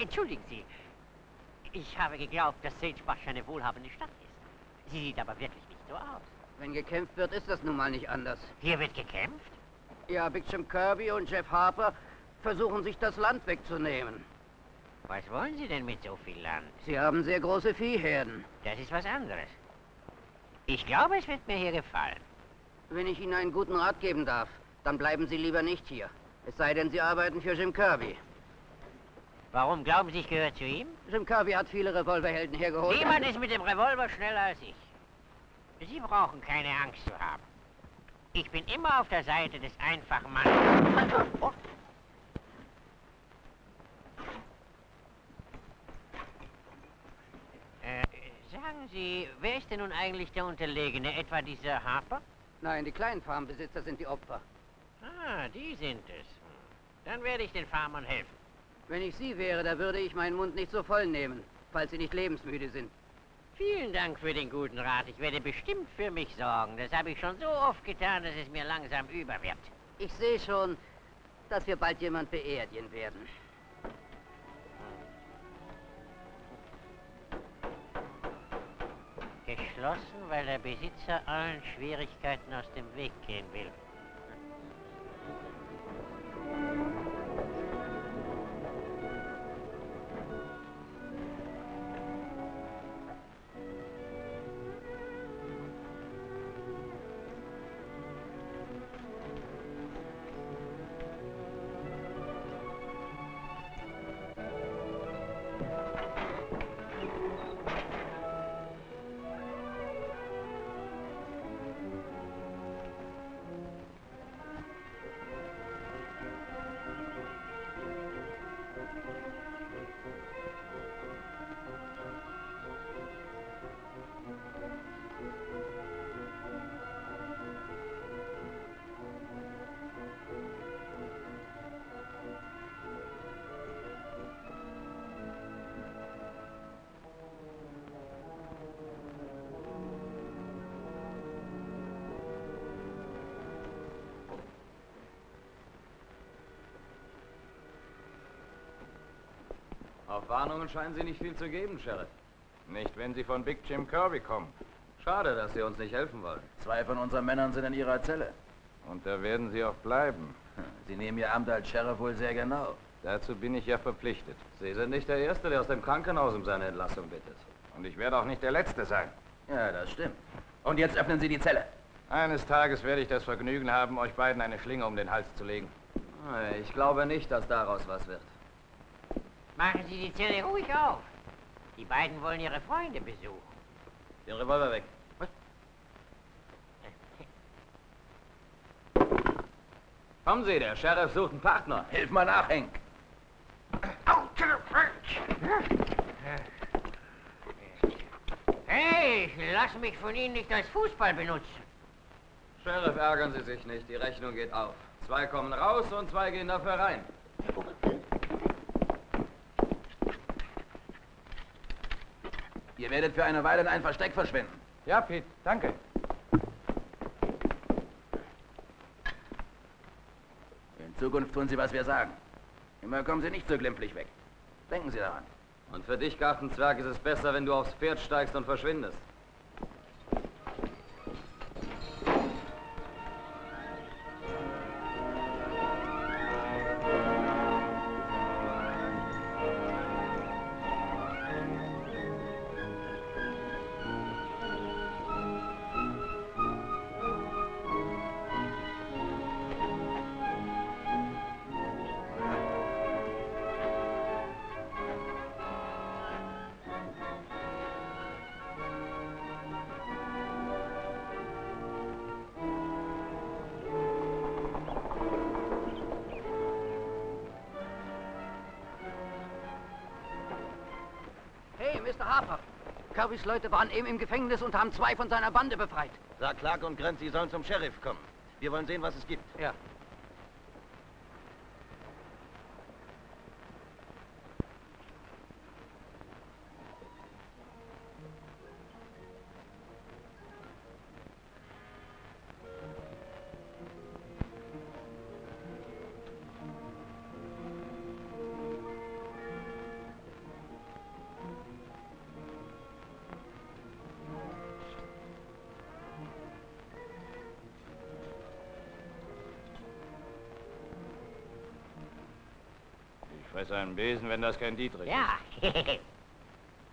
Entschuldigen Sie. Ich habe geglaubt, dass Sagebach eine wohlhabende Stadt ist. Sie sieht aber wirklich nicht so aus. Wenn gekämpft wird, ist das nun mal nicht anders. Hier wird gekämpft? Ja, Big Jim Kirby und Jeff Harper versuchen sich das Land wegzunehmen. Was wollen Sie denn mit so viel Land? Sie haben sehr große Viehherden. Das ist was anderes. Ich glaube, es wird mir hier gefallen. Wenn ich Ihnen einen guten Rat geben darf, dann bleiben Sie lieber nicht hier. Es sei denn, Sie arbeiten für Jim Kirby. Warum glauben Sie, ich gehöre zu ihm? Jim Kirby hat viele Revolverhelden hergeholt. Niemand ist mit dem Revolver schneller als ich. Sie brauchen keine Angst zu haben. Ich bin immer auf der Seite des einfachen Mannes. Oh. Äh, sagen Sie, wer ist denn nun eigentlich der Unterlegene? Etwa dieser Harper? Nein, die kleinen Farmbesitzer sind die Opfer. Ah, die sind es. Dann werde ich den Farmern helfen. Wenn ich Sie wäre, da würde ich meinen Mund nicht so voll nehmen, falls Sie nicht lebensmüde sind. Vielen Dank für den guten Rat. Ich werde bestimmt für mich sorgen. Das habe ich schon so oft getan, dass es mir langsam über wird. Ich sehe schon, dass wir bald jemand beerdigen werden. Geschlossen, weil der Besitzer allen Schwierigkeiten aus dem Weg gehen will. Auf Warnungen scheinen Sie nicht viel zu geben, Sheriff. Nicht, wenn Sie von Big Jim Kirby kommen. Schade, dass Sie uns nicht helfen wollen. Zwei von unseren Männern sind in ihrer Zelle. Und da werden Sie auch bleiben. Sie nehmen Ihr Amt als Sheriff wohl sehr genau. Dazu bin ich ja verpflichtet. Sie sind nicht der Erste, der aus dem Krankenhaus um seine Entlassung bittet. Und ich werde auch nicht der Letzte sein. Ja, das stimmt. Und jetzt öffnen Sie die Zelle. Eines Tages werde ich das Vergnügen haben, euch beiden eine Schlinge um den Hals zu legen. Ich glaube nicht, dass daraus was wird. Machen Sie die Zelle ruhig auf. Die beiden wollen ihre Freunde besuchen. Den Revolver weg. Kommen Sie, der Sheriff sucht einen Partner. Hilf mal nach, Henk. Hey, ich lasse mich von Ihnen nicht als Fußball benutzen. Sheriff, ärgern Sie sich nicht. Die Rechnung geht auf. Zwei kommen raus und zwei gehen dafür rein. Ihr werdet für eine Weile in ein Versteck verschwinden. Ja, Pete, danke. In Zukunft tun Sie, was wir sagen. Immer kommen Sie nicht so glimpflich weg. Denken Sie daran. Und für dich, Gartenzwerg, ist es besser, wenn du aufs Pferd steigst und verschwindest. Harper. Kirbys Leute waren eben im Gefängnis und haben zwei von seiner Bande befreit. Sag Clark und Grant, sie sollen zum Sheriff kommen. Wir wollen sehen, was es gibt. Ja. Fresse einen Besen, wenn das kein Dietrich Ja.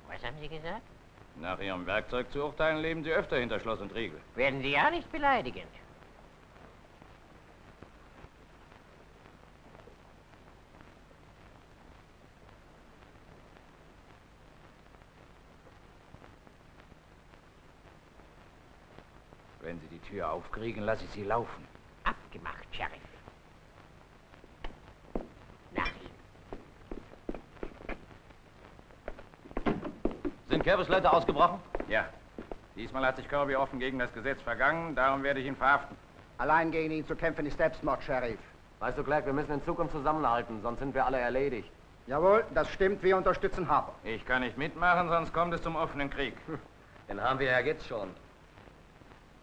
Was haben Sie gesagt? ist. Nach Ihrem Werkzeug zu urteilen, leben Sie öfter hinter Schloss und Riegel. Werden Sie ja nicht beleidigend. Wenn Sie die Tür aufkriegen, lasse ich Sie laufen. Abgemacht, Sheriff. Nach ihm. Sind Kirbys Leute ausgebrochen? Ja. Diesmal hat sich Kirby offen gegen das Gesetz vergangen, darum werde ich ihn verhaften. Allein gegen ihn zu kämpfen ist Selbstmord, Sheriff. Weißt du, Clark, wir müssen in Zukunft zusammenhalten, sonst sind wir alle erledigt. Jawohl, das stimmt. Wir unterstützen Harper. Ich kann nicht mitmachen, sonst kommt es zum offenen Krieg. Den haben wir ja jetzt schon.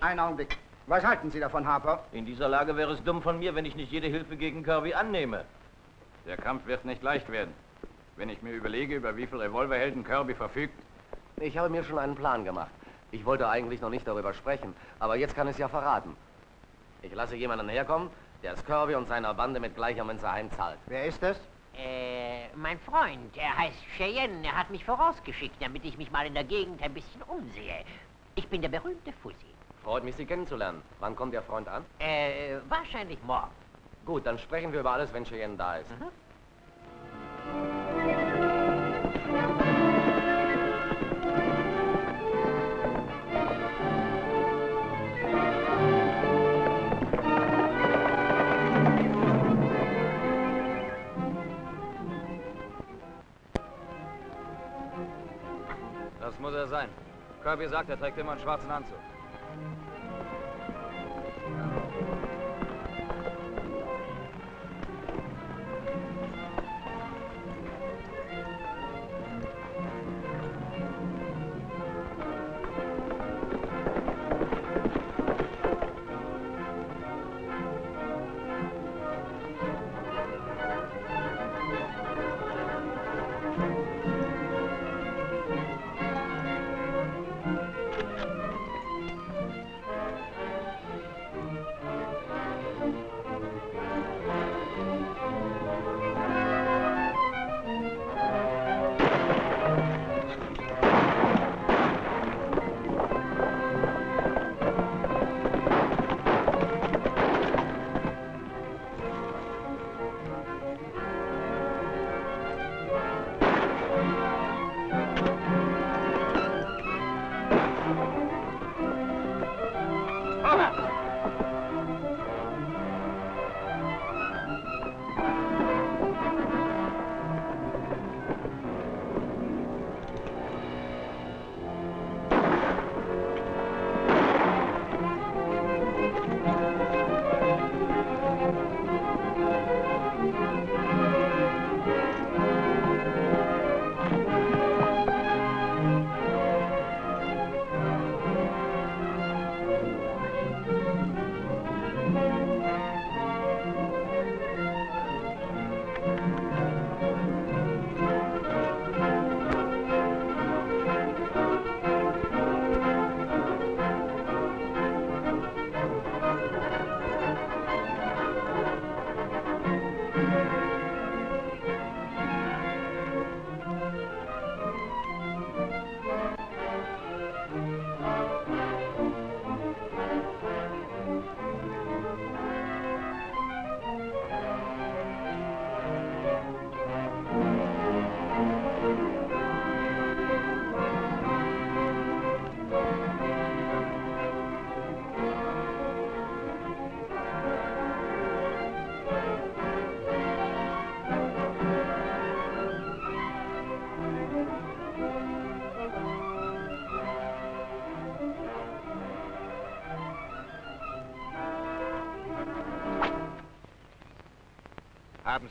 Einen Augenblick. Was halten Sie davon, Harper? In dieser Lage wäre es dumm von mir, wenn ich nicht jede Hilfe gegen Kirby annehme. Der Kampf wird nicht leicht werden. Wenn ich mir überlege, über wie viele Revolverhelden Kirby verfügt, Ich habe mir schon einen Plan gemacht. Ich wollte eigentlich noch nicht darüber sprechen, aber jetzt kann ich es ja verraten. Ich lasse jemanden herkommen, der Kirby und seiner Bande mit gleicher Münze heimzahlt. Wer ist es? Äh, mein Freund, er heißt Cheyenne. Er hat mich vorausgeschickt, damit ich mich mal in der Gegend ein bisschen umsehe. Ich bin der berühmte Fuzzy. Freut mich, Sie kennenzulernen. Wann kommt Ihr Freund an? Äh, wahrscheinlich morgen. Gut, dann sprechen wir über alles, wenn Cheyenne da ist. Mhm. Er sein. Kirby sagt, er trägt immer einen schwarzen Anzug.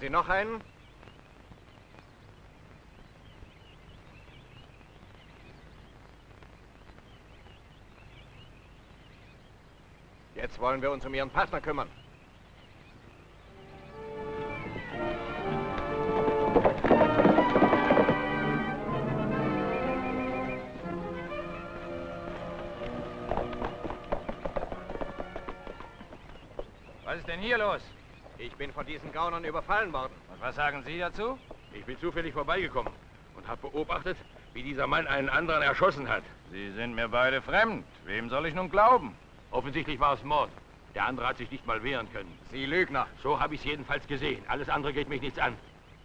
Sie noch einen? Jetzt wollen wir uns um Ihren Partner kümmern. Was ist denn hier los? Ich bin von diesen Gaunern überfallen worden. Und was sagen Sie dazu? Ich bin zufällig vorbeigekommen und habe beobachtet, wie dieser Mann einen anderen erschossen hat. Sie sind mir beide fremd. Wem soll ich nun glauben? Offensichtlich war es Mord. Der andere hat sich nicht mal wehren können. Sie Lügner. So habe ich es jedenfalls gesehen. Alles andere geht mich nichts an.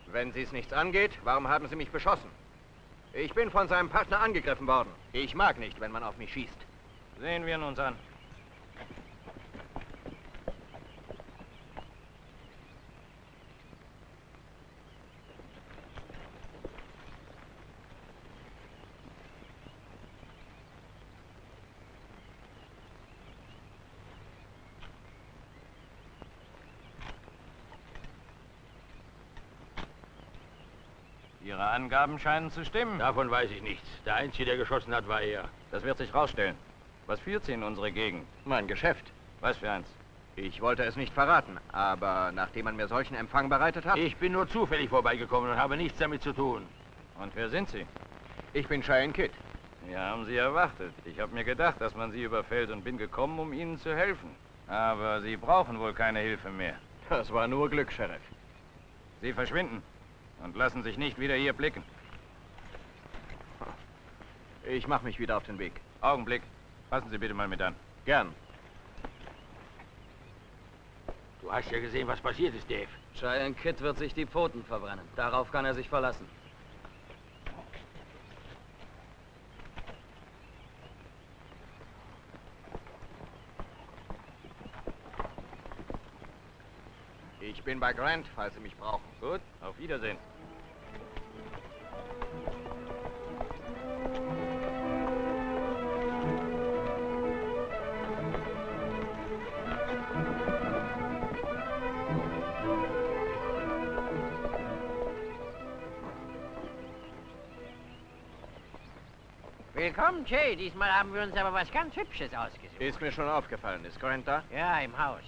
Wenn Sie es nichts angeht, warum haben Sie mich beschossen? Ich bin von seinem Partner angegriffen worden. Ich mag nicht, wenn man auf mich schießt. Sehen wir ihn uns an. Ihre Angaben scheinen zu stimmen. Davon weiß ich nichts. Der Einzige, der geschossen hat, war er. Das wird sich rausstellen. Was führt Sie in unsere Gegend? Mein Geschäft. Was für eins? Ich wollte es nicht verraten, aber nachdem man mir solchen Empfang bereitet hat... Ich bin nur zufällig vorbeigekommen und habe nichts damit zu tun. Und wer sind Sie? Ich bin Cheyenne Kidd. Wir haben Sie erwartet. Ich habe mir gedacht, dass man Sie überfällt und bin gekommen, um Ihnen zu helfen. Aber Sie brauchen wohl keine Hilfe mehr. Das war nur Glück, Sheriff. Sie verschwinden und lassen sich nicht wieder hier blicken. Ich mache mich wieder auf den Weg. Augenblick. Passen Sie bitte mal mit an. Gern. Du hast ja gesehen, was passiert ist, Dave. Cheyenne Kid wird sich die Pfoten verbrennen. Darauf kann er sich verlassen. Ich bin bei Grant, falls Sie mich brauchen. Gut, auf Wiedersehen. Willkommen, Jay. Diesmal haben wir uns aber was ganz Hübsches ausgesucht. Ist mir schon aufgefallen. Ist Grant da? Ja, im Haus.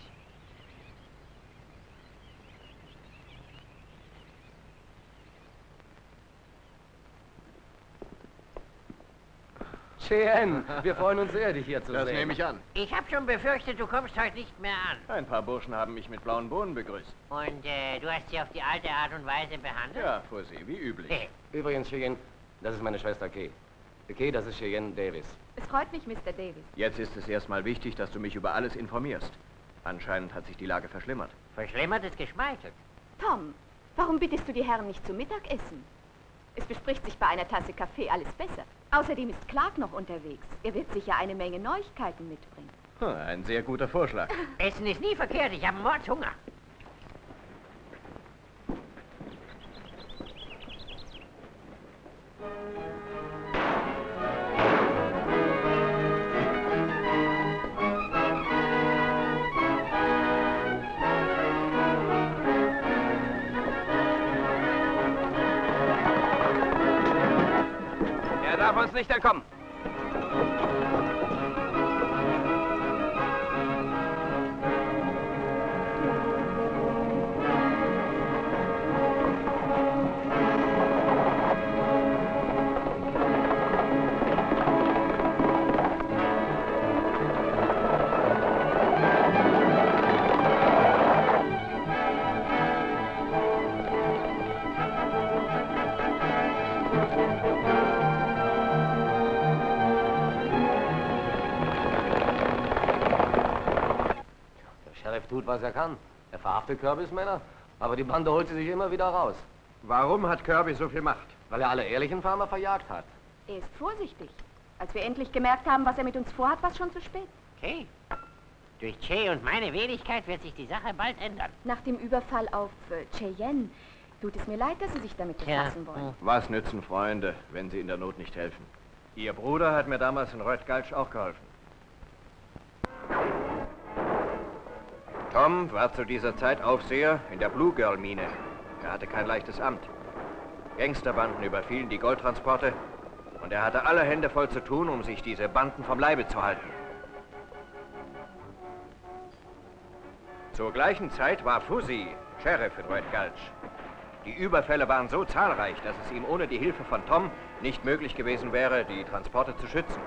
Cheyenne, wir freuen uns sehr, dich hier zu Das sehen. nehme ich an. Ich habe schon befürchtet, du kommst heute nicht mehr an. Ein paar Burschen haben mich mit blauen Bohnen begrüßt. Und äh, du hast sie auf die alte Art und Weise behandelt? Ja, fuhr sie, wie üblich. Hey, Übrigens, Cheyenne, das ist meine Schwester Kay. Kay, das ist Cheyenne Davis. Es freut mich, Mr. Davis. Jetzt ist es erstmal wichtig, dass du mich über alles informierst. Anscheinend hat sich die Lage verschlimmert. verschlimmert ist geschmeichelt. Tom, warum bittest du die Herren nicht zum Mittagessen? Es bespricht sich bei einer Tasse Kaffee alles besser. Außerdem ist Clark noch unterwegs. Er wird sicher eine Menge Neuigkeiten mitbringen. Hm, ein sehr guter Vorschlag. Essen ist nie verkehrt, ich habe Mordshunger. Er darf uns was er kann. Er verhaftet Kirbys Männer, aber die Bande holt sie sich immer wieder raus. Warum hat Kirby so viel Macht? Weil er alle ehrlichen Farmer verjagt hat. Er ist vorsichtig. Als wir endlich gemerkt haben, was er mit uns vorhat, war es schon zu spät. Okay. Durch Che und meine Wenigkeit wird sich die Sache bald ändern. Nach dem Überfall auf äh, Cheyenne tut es mir leid, dass Sie sich damit befassen wollen. Was nützen Freunde, wenn sie in der Not nicht helfen? Ihr Bruder hat mir damals in Röttgalsch auch geholfen. Tom war zu dieser Zeit Aufseher in der Blue Girl Mine. Er hatte kein leichtes Amt. Gangsterbanden überfielen die Goldtransporte und er hatte alle Hände voll zu tun, um sich diese Banden vom Leibe zu halten. Zur gleichen Zeit war Fuzzy Sheriff in Red Gulch. Die Überfälle waren so zahlreich, dass es ihm ohne die Hilfe von Tom nicht möglich gewesen wäre, die Transporte zu schützen.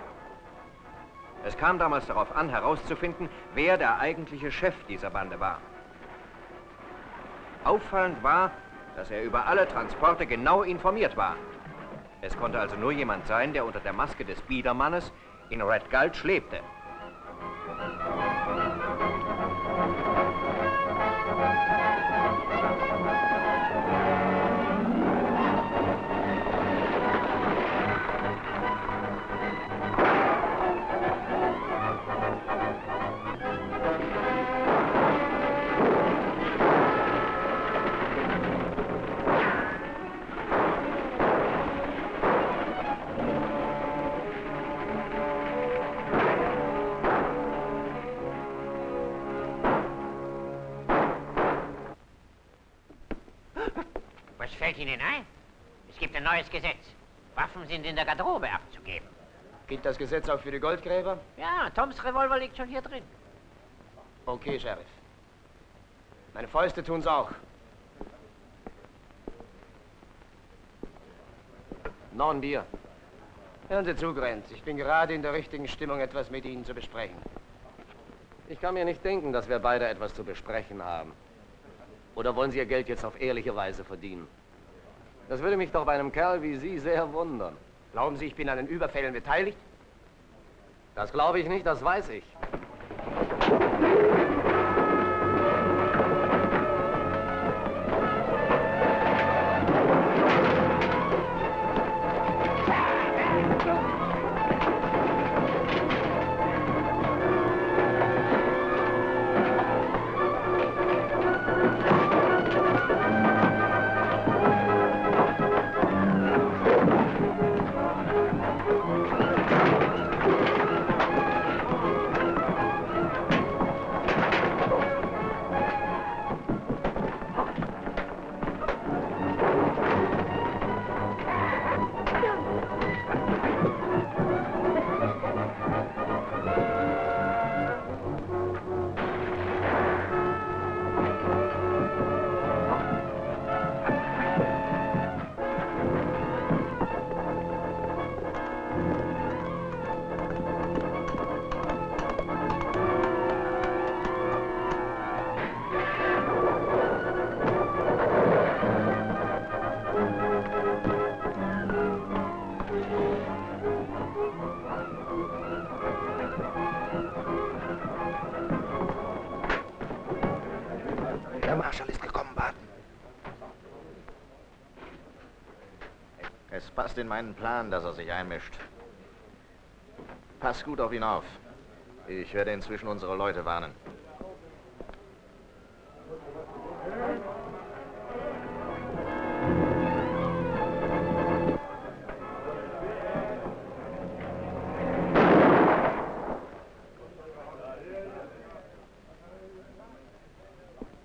Es kam damals darauf an, herauszufinden, wer der eigentliche Chef dieser Bande war. Auffallend war, dass er über alle Transporte genau informiert war. Es konnte also nur jemand sein, der unter der Maske des Biedermannes in Red Gulch lebte. Sind in der Garderobe abzugeben. Gilt das Gesetz auch für die Goldgräber? Ja, Toms Revolver liegt schon hier drin. Okay, Sheriff. Meine Fäuste tun's auch. Noch ein Bier. Hören Sie zu, Grenz. Ich bin gerade in der richtigen Stimmung, etwas mit Ihnen zu besprechen. Ich kann mir nicht denken, dass wir beide etwas zu besprechen haben. Oder wollen Sie Ihr Geld jetzt auf ehrliche Weise verdienen? Das würde mich doch bei einem Kerl wie Sie sehr wundern. Glauben Sie, ich bin an den Überfällen beteiligt? Das glaube ich nicht, das weiß ich. Meinen Plan, dass er sich einmischt. Pass gut auf ihn auf. Ich werde inzwischen unsere Leute warnen.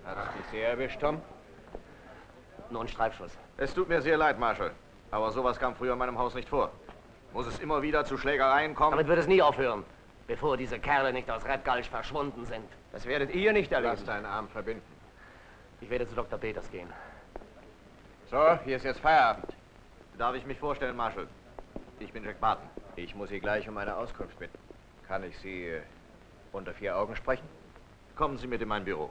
Hat es dich sehr erwischt, Tom? Nur ein Streifschuss. Es tut mir sehr leid, Marshall. Aber sowas kam früher in meinem Haus nicht vor. Muss es immer wieder zu Schlägereien kommen? Damit wird es nie aufhören, bevor diese Kerle nicht aus Red Gulch verschwunden sind. Das werdet ihr nicht erleben. Lass deinen Arm verbinden. Ich werde zu Dr. Peters gehen. So, hier ist jetzt Feierabend. Darf ich mich vorstellen, Marshall? Ich bin Jack Barton. Ich muss Sie gleich um eine Auskunft bitten. Kann ich Sie äh, unter vier Augen sprechen? Kommen Sie mit in mein Büro.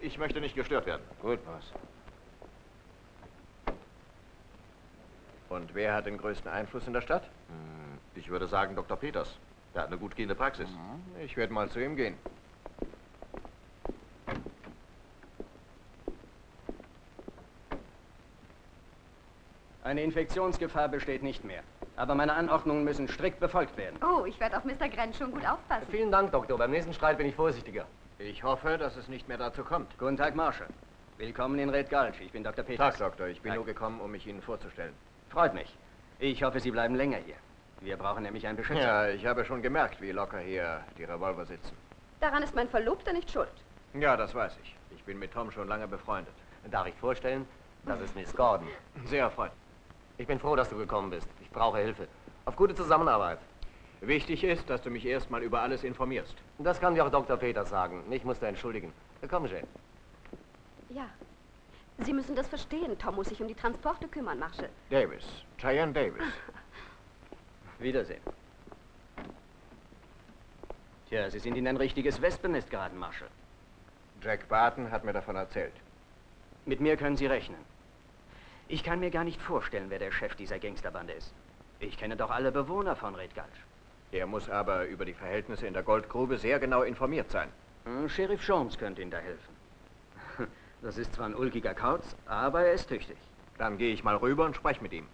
Ich möchte nicht gestört werden. Gut, Boss. Und wer hat den größten Einfluss in der Stadt? Hm, Ich würde sagen Dr. Peters. Er hat eine gut gehende Praxis. Ich werde mal zu ihm gehen. Eine Infektionsgefahr besteht nicht mehr. Aber meine Anordnungen müssen strikt befolgt werden. Oh, ich werde auf Mr. Grenz schon gut aufpassen. Vielen Dank, Doktor. Beim nächsten Streit bin ich vorsichtiger. Ich hoffe, dass es nicht mehr dazu kommt. Guten Tag, Marshall. Willkommen in Red Gulch. Ich bin Dr. Peters. Tag, Doktor. Ich bin Tag. nur gekommen, um mich Ihnen vorzustellen. Freut mich. Ich hoffe, Sie bleiben länger hier. Wir brauchen nämlich einen Beschützer. Ja, ich habe schon gemerkt, wie locker hier die Revolver sitzen. Daran ist mein Verlobter nicht schuld. Ja, das weiß ich. Ich bin mit Tom schon lange befreundet. Darf ich vorstellen? Das ist Miss Gordon. Sehr erfreut. Ich bin froh, dass du gekommen bist. Ich brauche Hilfe. Auf gute Zusammenarbeit. Wichtig ist, dass du mich erstmal über alles informierst. Das kann dir auch Dr. Peters sagen. Mich musst du entschuldigen. Komm, Jane. Ja. Sie müssen das verstehen. Tom muss sich um die Transporte kümmern, Marshall. Davis. Cheyenne Davis. Wiedersehen. Tja, Sie sind in ein richtiges Wespennest geraten, Marshall. Jack Barton hat mir davon erzählt. Mit mir können Sie rechnen. Ich kann mir gar nicht vorstellen, wer der Chef dieser Gangsterbande ist. Ich kenne doch alle Bewohner von Red Gulch. Er muss aber über die Verhältnisse in der Goldgrube sehr genau informiert sein. Hm, Sheriff Jones könnte Ihnen da helfen. Das ist zwar ein ulkiger Kauz, aber er ist tüchtig. Dann gehe ich mal rüber und spreche mit ihm.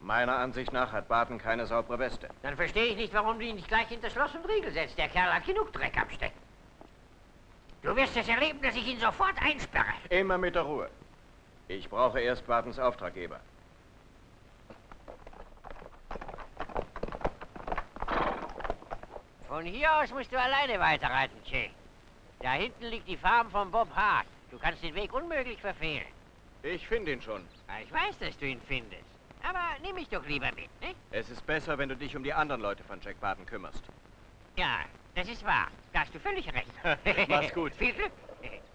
Meiner Ansicht nach hat Barton keine saubere Weste. Dann verstehe ich nicht, warum du ihn nicht gleich hinter Schloss und Riegel setzt. Der Kerl hat genug Dreck am Stecken. Du wirst es erleben, dass ich ihn sofort einsperre. Immer mit der Ruhe. Ich brauche erst Bartons Auftraggeber. Von hier aus musst du alleine weiterreiten, Che. Da hinten liegt die Farm von Bob Hart. Du kannst den Weg unmöglich verfehlen. Ich finde ihn schon. Ich weiß, dass du ihn findest. Aber nimm mich doch lieber mit, ne? Es ist besser, wenn du dich um die anderen Leute von Jack Barton kümmerst. Ja, das ist wahr. Da hast du völlig recht. Mach's gut. Viel Glück.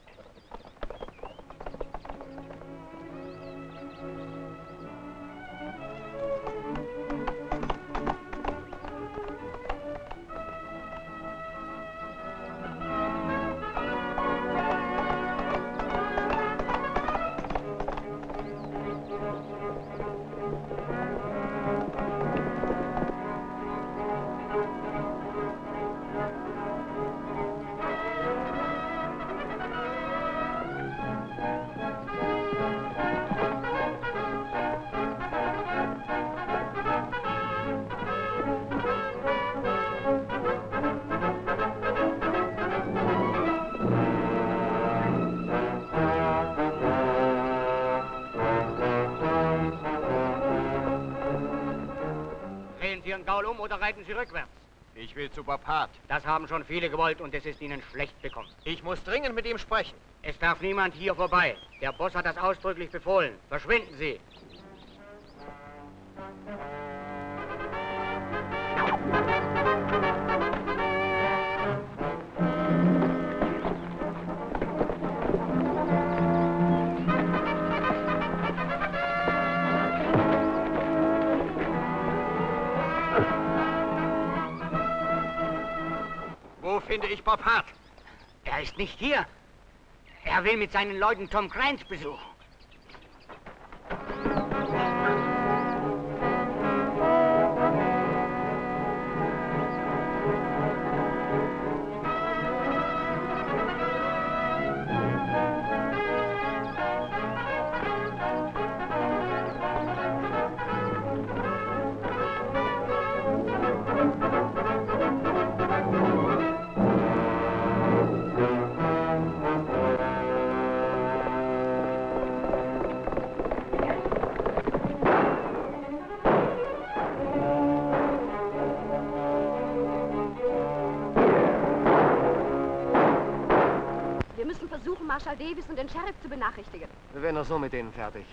haben schon viele gewollt und es ist Ihnen schlecht bekommen. Ich muss dringend mit ihm sprechen. Es darf niemand hier vorbei. Der Boss hat das ausdrücklich befohlen. Verschwinden Sie. Finde ich Bob Hart? Er ist nicht hier. Er will mit seinen Leuten Tom Grant besuchen. Davis und den Sheriff zu benachrichtigen. Wir werden doch so mit denen fertig.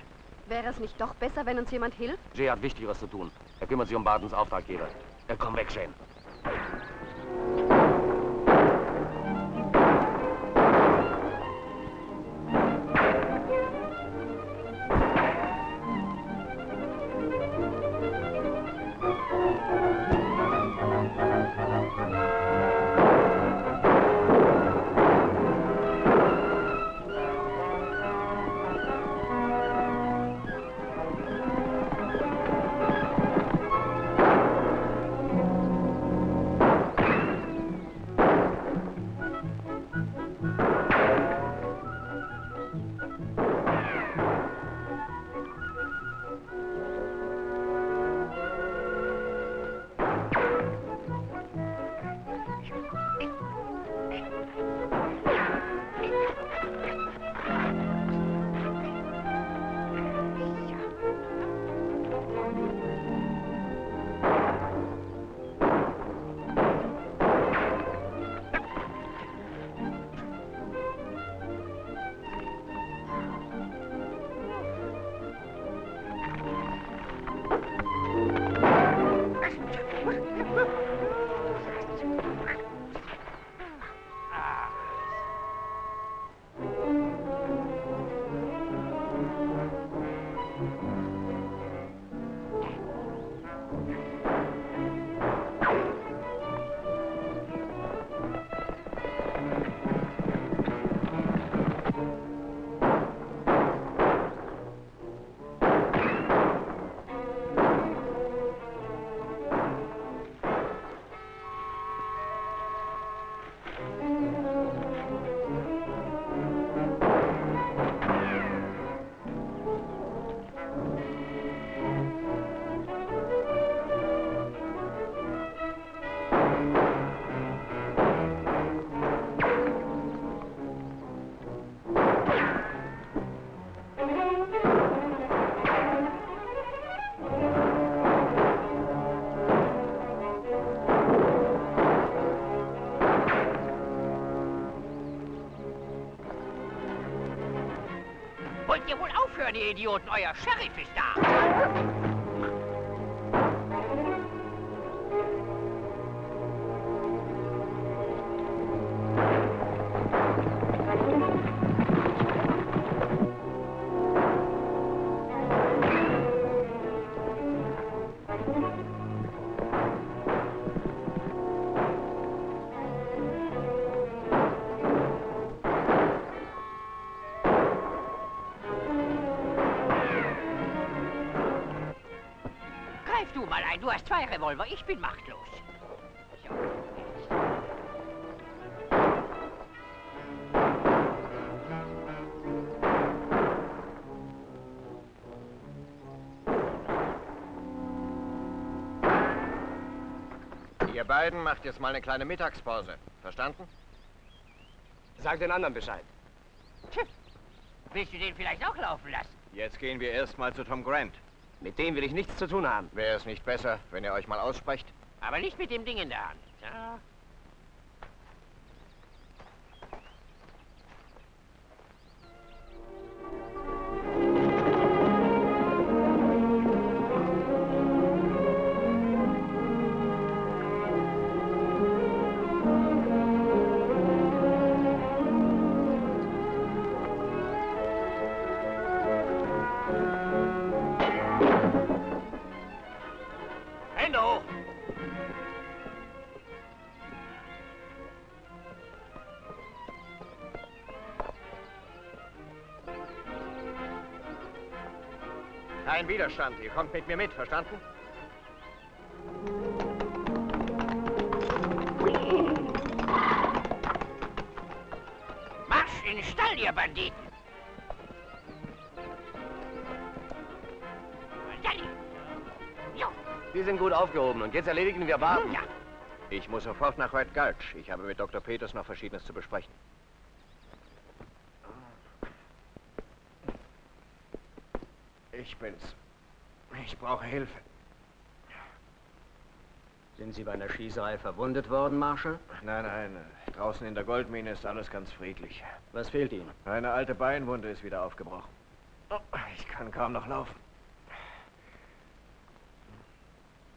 Wäre es nicht doch besser, wenn uns jemand hilft? Jay hat Wichtigeres zu tun. Er kümmert sich um Bartons Auftraggeber. Er komm weg, Shane. Woo! Idioten? Euer Sheriff ist zwei Revolver. Ich bin machtlos. Ihr beiden macht jetzt mal eine kleine Mittagspause. Verstanden? Sag den anderen Bescheid. Willst du den vielleicht auch laufen lassen? Jetzt gehen wir erstmal zu Tom Grant. Mit dem will ich nichts zu tun haben. Wäre es nicht besser, wenn ihr euch mal aussprecht? Aber nicht mit dem Ding in der Hand. Ja. Widerstand. Ihr kommt mit mir mit, verstanden? Marsch in den Stall, ihr Banditen! Sie sind gut aufgehoben und jetzt erledigen wir Baden. Ja. Ich muss sofort nach Red Gulch. Ich habe mit Dr. Peters noch Verschiedenes zu besprechen. Ich bin's. Ich brauche Hilfe. Sind Sie bei einer Schießerei verwundet worden, Marshal? Nein, nein. Draußen in der Goldmine ist alles ganz friedlich. Was fehlt Ihnen? Eine alte Beinwunde ist wieder aufgebrochen. Oh, Ich kann kaum noch laufen.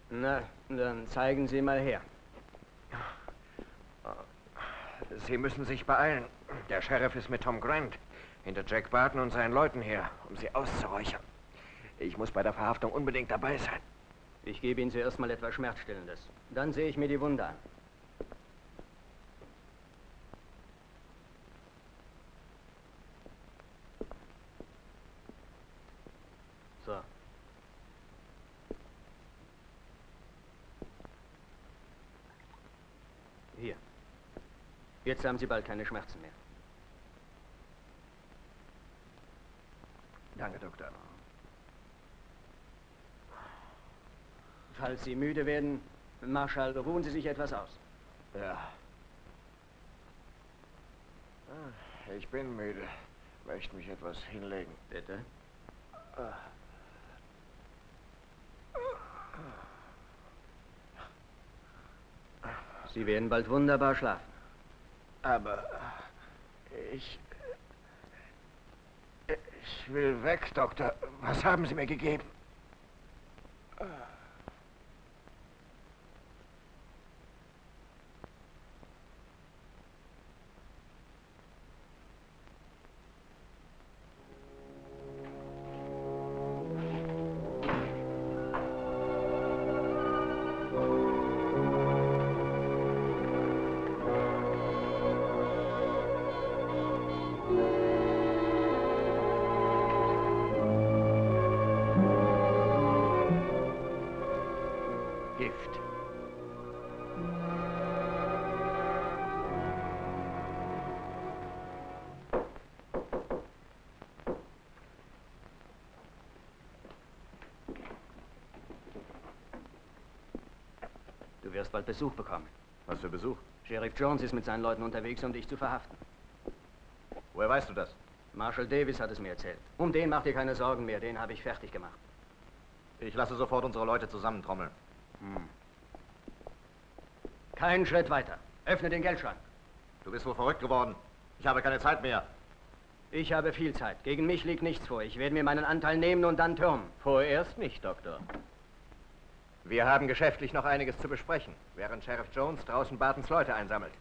Na, dann zeigen Sie mal her. Sie müssen sich beeilen. Der Sheriff ist mit Tom Grant hinter Jack Barton und seinen Leuten her, um sie auszuräuchern. Ich muss bei der Verhaftung unbedingt dabei sein. Ich gebe Ihnen zuerst mal etwas Schmerzstillendes. Dann sehe ich mir die Wunde an. So. Hier. Jetzt haben Sie bald keine Schmerzen mehr. Danke, Doktor. Falls Sie müde werden, Marschall, ruhen Sie sich etwas aus. Ja. Ah, Ich bin müde. Möchte mich etwas hinlegen. Bitte? Sie werden bald wunderbar schlafen. Aber ich. Ich will weg, Doktor. Was haben Sie mir gegeben? Bald Besuch bekommen. Was für Besuch? Sheriff Jones ist mit seinen Leuten unterwegs, um dich zu verhaften. Woher weißt du das? Marshal Davis hat es mir erzählt. Um den macht ihr keine Sorgen mehr, den habe ich fertig gemacht. Ich lasse sofort unsere Leute zusammentrommeln. Hm. Keinen Schritt weiter. Öffne den Geldschrank. Du bist wohl verrückt geworden. Ich habe keine Zeit mehr. Ich habe viel Zeit. Gegen mich liegt nichts vor. Ich werde mir meinen Anteil nehmen und dann türmen. Vorerst nicht, Doktor. Wir haben geschäftlich noch einiges zu besprechen, während Sheriff Jones draußen Bartons Leute einsammelt.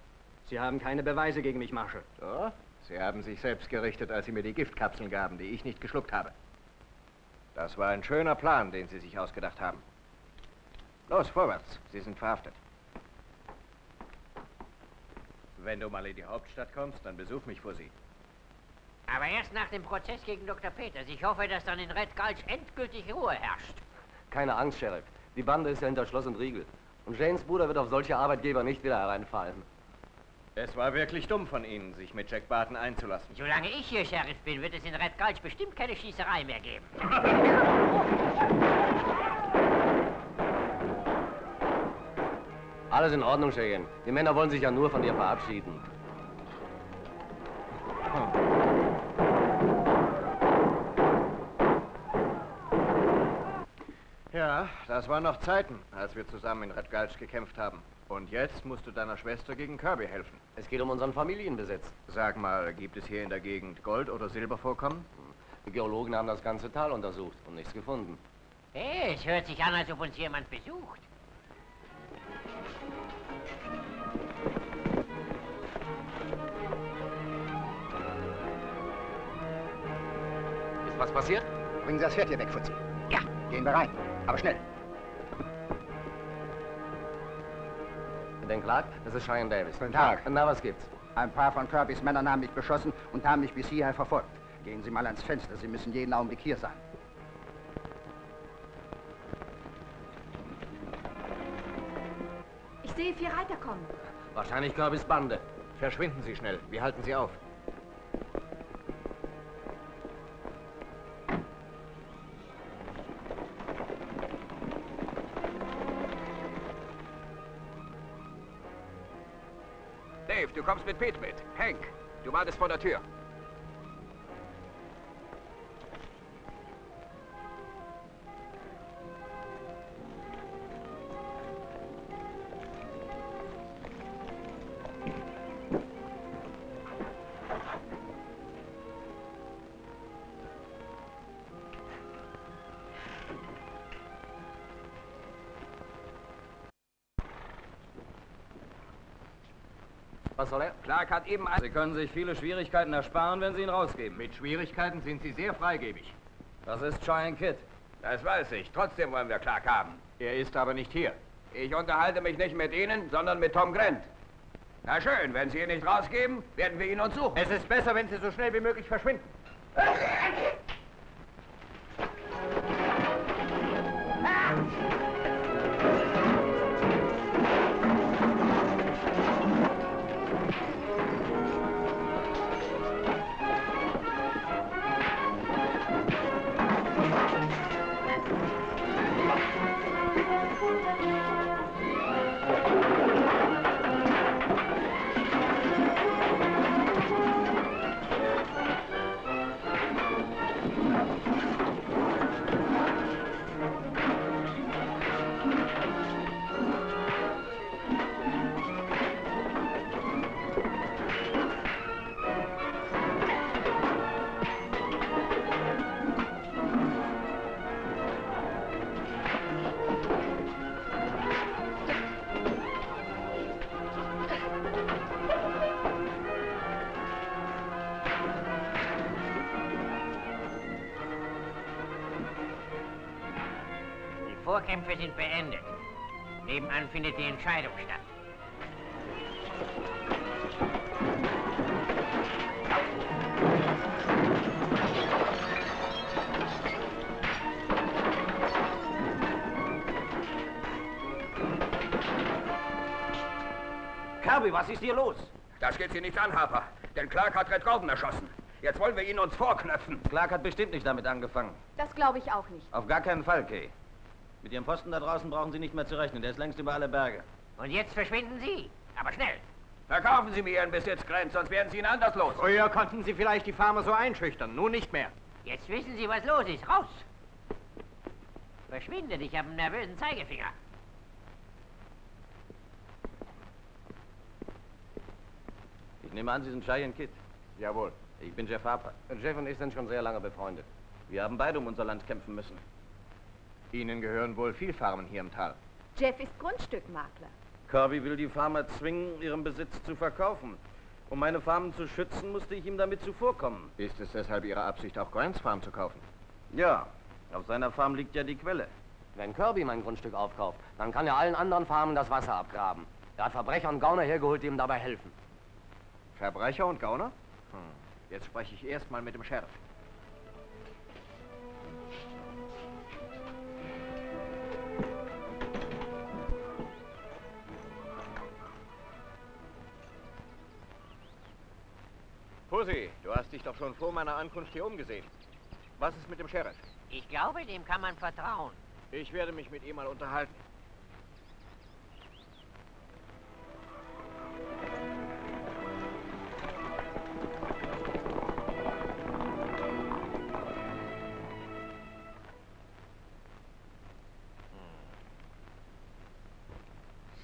Sie haben keine Beweise gegen mich, Marshall. So, Sie haben sich selbst gerichtet, als Sie mir die Giftkapseln gaben, die ich nicht geschluckt habe. Das war ein schöner Plan, den Sie sich ausgedacht haben. Los, vorwärts. Sie sind verhaftet. Wenn du mal in die Hauptstadt kommst, dann besuch mich vor Sie. Aber erst nach dem Prozess gegen Dr. Peters. Ich hoffe, dass dann in Red Gulch endgültig Ruhe herrscht. Keine Angst, Sheriff. Die Bande ist ja hinter Schloss und Riegel. Und Janes Bruder wird auf solche Arbeitgeber nicht wieder hereinfallen. Es war wirklich dumm von Ihnen, sich mit Jack Barton einzulassen. Solange ich hier Sheriff bin, wird es in Red Gulch bestimmt keine Schießerei mehr geben. Alles in Ordnung, Cheyenne. Die Männer wollen sich ja nur von dir verabschieden. Ja, das waren noch Zeiten, als wir zusammen in Red Gulch gekämpft haben. Und jetzt musst du deiner Schwester gegen Kirby helfen. Es geht um unseren Familienbesitz. Sag mal, gibt es hier in der Gegend Gold- oder Silbervorkommen? Die Geologen haben das ganze Tal untersucht und nichts gefunden. Hey, es hört sich an, als ob uns jemand besucht. Ist was passiert? Bringen Sie das Pferd hier weg, Fuzzi. Ja. Gehen wir rein. Aber schnell. Den Clark, das ist Cheyenne Davis. Guten Tag. Na, was gibt's? Ein paar von Kirbys Männern haben mich beschossen und haben mich bis hierher verfolgt. Gehen Sie mal ans Fenster. Sie müssen jeden Augenblick hier sein. Ich sehe vier Reiter kommen. Wahrscheinlich Kirbys Bande. Verschwinden Sie schnell. Wir halten Sie auf. Pete mit. Hank, du wartest vor der Tür. Was soll er? Clark hat eben ein... Sie können sich viele Schwierigkeiten ersparen, wenn Sie ihn rausgeben. Mit Schwierigkeiten sind Sie sehr freigebig. Das ist Cheyenne Kid. Das weiß ich. Trotzdem wollen wir Clark haben. Er ist aber nicht hier. Ich unterhalte mich nicht mit Ihnen, sondern mit Tom Grant. Na schön, wenn Sie ihn nicht rausgeben, werden wir ihn uns suchen. Es ist besser, wenn Sie so schnell wie möglich verschwinden. Die Vorkämpfe sind beendet. Nebenan findet die Entscheidung statt. Kirby, was ist hier los? Das geht Sie nichts an, Harper. Denn Clark hat Red Gordon erschossen. Jetzt wollen wir ihn uns vorknöpfen. Clark hat bestimmt nicht damit angefangen. Das glaube ich auch nicht. Auf gar keinen Fall, Kay. Mit Ihrem Posten da draußen brauchen Sie nicht mehr zu rechnen. Der ist längst über alle Berge. Und jetzt verschwinden Sie. Aber schnell. Verkaufen Sie mir Ihren Besitz, Grant, sonst werden Sie ihn anders los. Früher konnten Sie vielleicht die Farmer so einschüchtern, nun nicht mehr. Jetzt wissen Sie, was los ist. Raus! Verschwindet, ich habe einen nervösen Zeigefinger. Ich nehme an, Sie sind Cheyenne Kid. Jawohl. Ich bin Jeff Harper. Jeff und ich sind schon sehr lange befreundet. Wir haben beide um unser Land kämpfen müssen. Ihnen gehören wohl viel Farmen hier im Tal. Jeff ist Grundstückmakler. Kirby will die Farmer zwingen, ihren Besitz zu verkaufen. Um meine Farmen zu schützen, musste ich ihm damit zuvorkommen. Ist es deshalb Ihre Absicht, auch Grants Farm zu kaufen? Ja, auf seiner Farm liegt ja die Quelle. Wenn Kirby mein Grundstück aufkauft, dann kann er allen anderen Farmen das Wasser abgraben. Er hat Verbrecher und Gauner hergeholt, die ihm dabei helfen. Verbrecher und Gauner? Hm. Jetzt spreche ich erst mal mit dem Sheriff. Pussy, du hast dich doch schon vor meiner Ankunft hier umgesehen. Was ist mit dem Sheriff? Ich glaube, dem kann man vertrauen. Ich werde mich mit ihm mal unterhalten.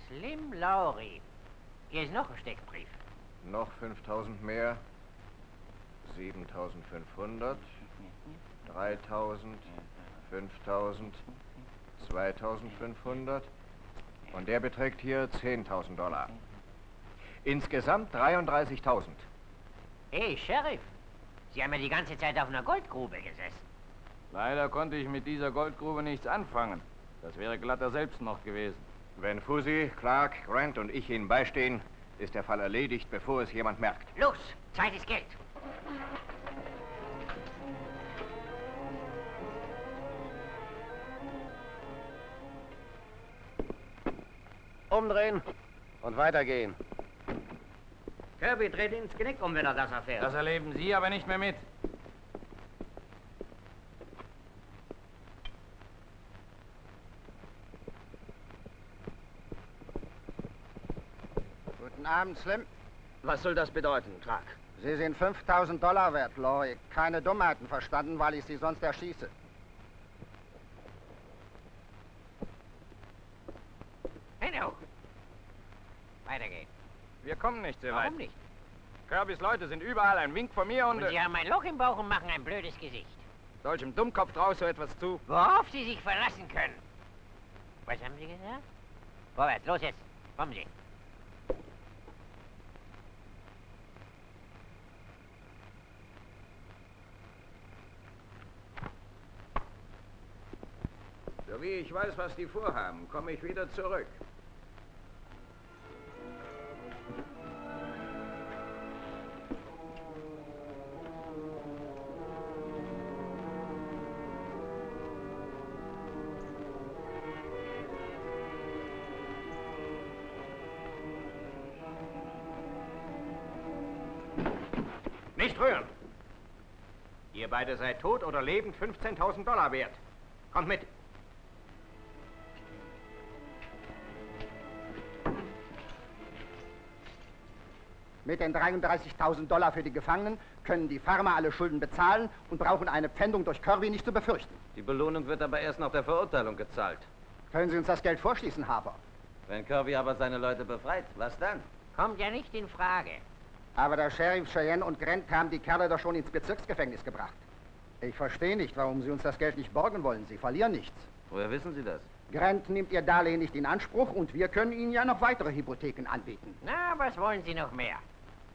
Slim Lowry. Hier ist noch ein Steckbrief. Noch 5000 mehr. 7500. 3000. 5000. 2500. Und der beträgt hier 10.000 Dollar. Insgesamt 33.000. Hey, Sheriff. Sie haben ja die ganze Zeit auf einer Goldgrube gesessen. Leider konnte ich mit dieser Goldgrube nichts anfangen. Das wäre glatter selbst noch gewesen. Wenn Fusi, Clark, Grant und ich Ihnen beistehen, ist der Fall erledigt, bevor es jemand merkt. Los, Zeit ist Geld. Umdrehen und weitergehen. Kirby dreht ins Genick um, wenn er das erfährt. Das erleben Sie aber nicht mehr mit. Guten Abend, Slim. Was soll das bedeuten, Clark? Sie sind 5000 Dollar wert, Laurie. Keine Dummheiten verstanden, weil ich Sie sonst erschieße. Henno. Weitergehen. Wir kommen nicht sehr weit. Warum nicht? Kirbys Leute sind überall. Ein Wink von mir und... Und Sie haben ein Loch im Bauch und machen ein blödes Gesicht. Solchem Dummkopf traust so etwas zu? Worauf Sie sich verlassen können. Was haben Sie gesagt? Vorwärts, los jetzt. Kommen Sie. So wie ich weiß, was die vorhaben, komme ich wieder zurück. Nicht rühren! Ihr beide seid tot oder lebend 15.000 Dollar wert. Kommt mit! Mit den 33.000 Dollar für die Gefangenen können die Farmer alle Schulden bezahlen und brauchen eine Pfändung durch Kirby nicht zu befürchten. Die Belohnung wird aber erst nach der Verurteilung gezahlt. Können Sie uns das Geld vorschließen, Harper? Wenn Kirby aber seine Leute befreit, was dann? Kommt ja nicht in Frage. Aber der Sheriff Cheyenne und Grant haben die Kerle doch schon ins Bezirksgefängnis gebracht. Ich verstehe nicht, warum Sie uns das Geld nicht borgen wollen. Sie verlieren nichts. Woher wissen Sie das? Grant nimmt Ihr Darlehen nicht in Anspruch und wir können Ihnen ja noch weitere Hypotheken anbieten. Na, was wollen Sie noch mehr?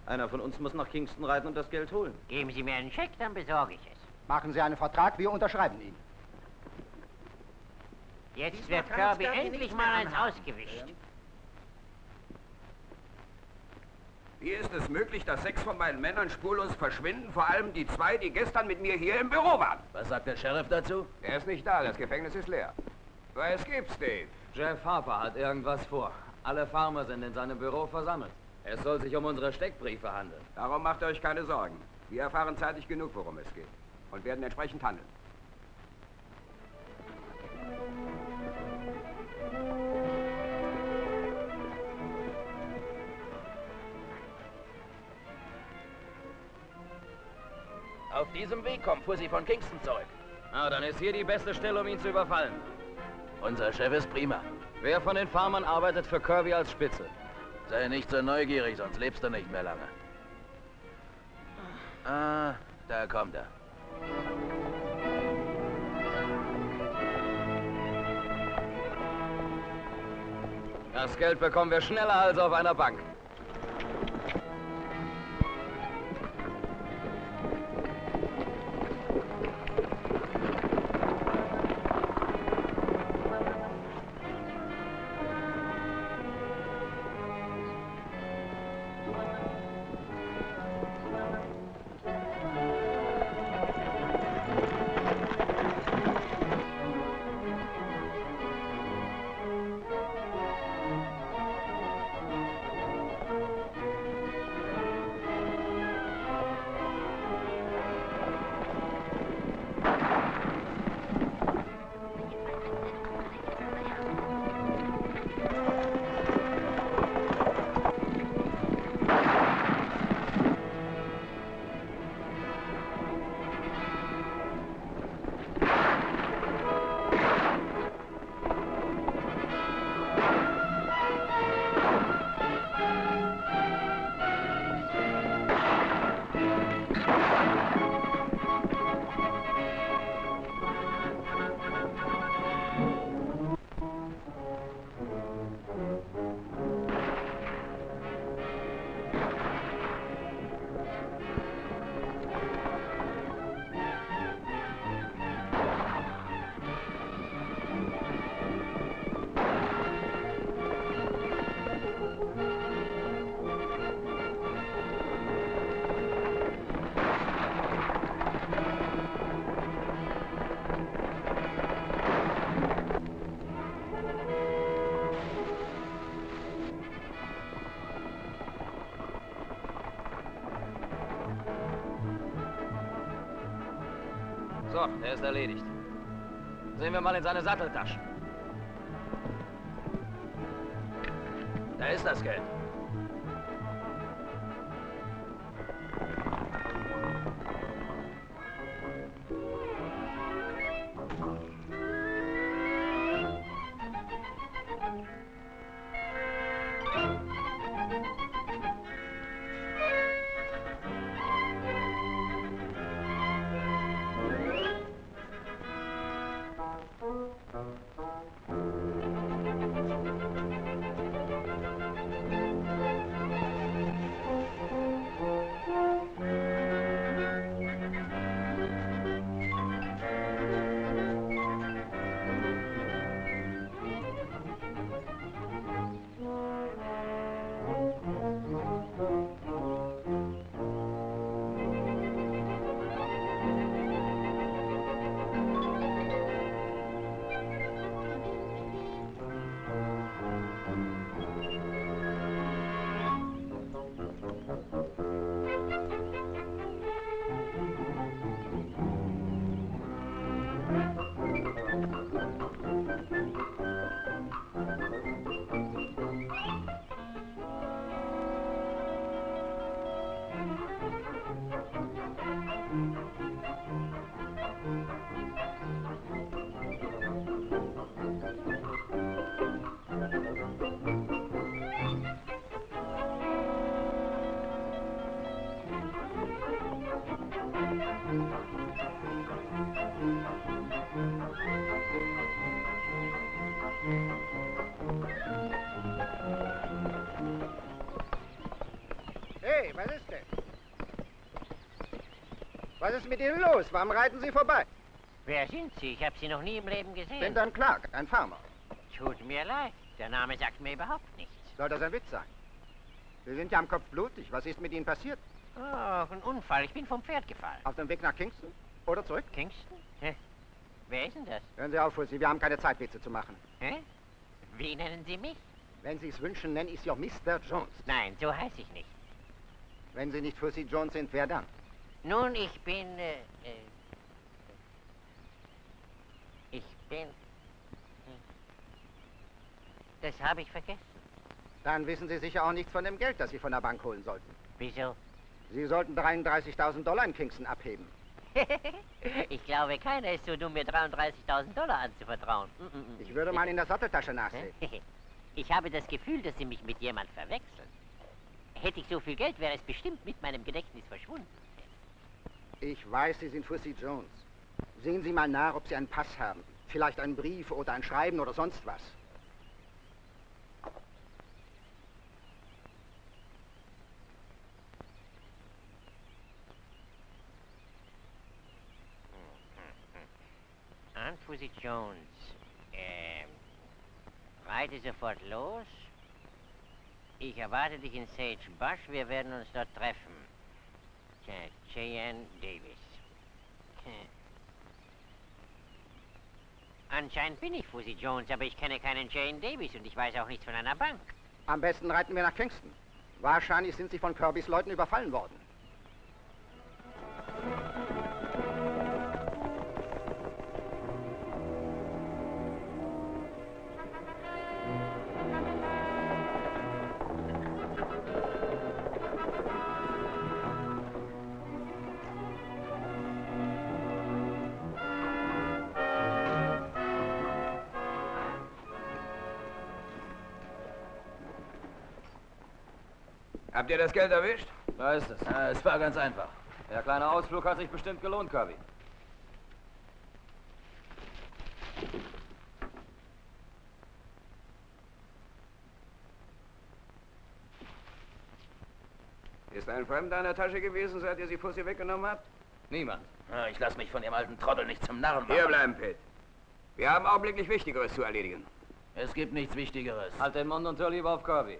Einer von uns muss nach Kingston reiten und das Geld holen. Geben Sie mir einen Scheck, dann besorge ich es. Machen Sie einen Vertrag, wir unterschreiben ihn. Jetzt Diesmal wird Kirby endlich mal eins ausgewischt. Wie ist es möglich, dass sechs von meinen Männern spurlos verschwinden? Vor allem die zwei, die gestern mit mir hier im Büro waren. Was sagt der Sheriff dazu? Er ist nicht da, das Gefängnis ist leer. Was gibt's, Dave? Jeff Harper hat irgendwas vor. Alle Farmer sind in seinem Büro versammelt. Es soll sich um unsere Steckbriefe handeln. Darum macht euch keine Sorgen. Wir erfahren zeitig genug, worum es geht. Und werden entsprechend handeln. Auf diesem Weg kommt Pussy von Kingston zurück. Ah, dann ist hier die beste Stelle, um ihn zu überfallen. Unser Chef ist prima. Wer von den Farmern arbeitet für Kirby als Spitze? Sei nicht so neugierig, sonst lebst du nicht mehr lange. Ah, Da kommt er. Das Geld bekommen wir schneller als auf einer Bank. So, der ist erledigt. Sehen wir mal in seine Satteltaschen. Was ist mit Ihnen los? Warum reiten Sie vorbei? Wer sind Sie? Ich habe Sie noch nie im Leben gesehen. Denton Clark, ein Farmer. Tut mir leid. Der Name sagt mir überhaupt nichts. Soll das ein Witz sein? Sie sind ja am Kopf blutig. Was ist mit Ihnen passiert? Oh, ein Unfall. Ich bin vom Pferd gefallen. Auf dem Weg nach Kingston? Oder zurück? Kingston? Hä? Wer ist denn das? Hören Sie auf, Fussi. Wir haben keine Zeit, Witze zu machen. Hä? Wie nennen Sie mich? Wenn Sie es wünschen, nenne ich Sie auch Mr. Jones. Nein, so heiße ich nicht. Wenn Sie nicht Fussi Jones sind, wer dann? Nun, ich bin, äh, äh, ich bin, das habe ich vergessen. Dann wissen Sie sicher auch nichts von dem Geld, das Sie von der Bank holen sollten. Wieso? Sie sollten 33.000 Dollar in Kingston abheben. ich glaube, keiner ist so dumm, mir 33.000 Dollar anzuvertrauen. Mm, mm, mm. Ich würde mal in der Satteltasche nachsehen. Ich habe das Gefühl, dass Sie mich mit jemand verwechseln. Hätte ich so viel Geld, wäre es bestimmt mit meinem Gedächtnis verschwunden. Ich weiß, Sie sind Fussy Jones. Sehen Sie mal nach, ob Sie einen Pass haben. Vielleicht einen Brief oder ein Schreiben oder sonst was. Und Fussy Jones, ähm, reite sofort los. Ich erwarte dich in Sage Bush, wir werden uns dort treffen. Tja, Cheyenne Davis. Anscheinend bin ich Fussy Jones, aber ich kenne keinen Jane Davis und ich weiß auch nichts von einer Bank. Am besten reiten wir nach Kingston. Wahrscheinlich sind Sie von Kirbys Leuten überfallen worden. Habt ihr das Geld erwischt? Da ist es. Ja, es war ganz einfach. Der kleine Ausflug hat sich bestimmt gelohnt, Kirby. Ist ein Fremder in der Tasche gewesen, seit ihr sie Pussy weggenommen habt? Niemand. Ja, ich lasse mich von dem alten Trottel nicht zum Narren machen. Hier bleiben, Pitt. Wir haben augenblicklich Wichtigeres zu erledigen. Es gibt nichts Wichtigeres. Halt den Mund und hör lieber auf Kirby.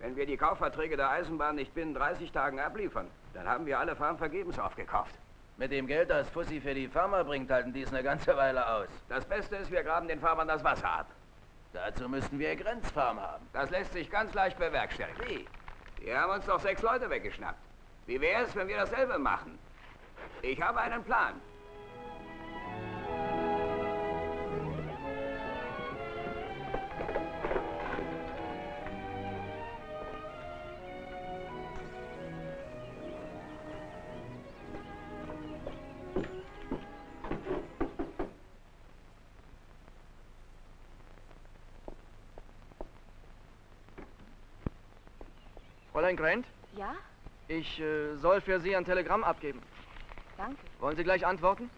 Wenn wir die Kaufverträge der Eisenbahn nicht binnen 30 Tagen abliefern, dann haben wir alle Farmen vergebens aufgekauft. Mit dem Geld, das Fussi für die Farmer bringt, halten die es eine ganze Weile aus. Das Beste ist, wir graben den Farmern das Wasser ab. Dazu müssten wir Grenzfarm haben. Das lässt sich ganz leicht bewerkstelligen. Wie? Die haben uns doch sechs Leute weggeschnappt. Wie wäre es, wenn wir dasselbe machen? Ich habe einen Plan. Fräulein Grant, Ja? ich äh, soll für Sie ein Telegramm abgeben. Danke. Wollen Sie gleich antworten?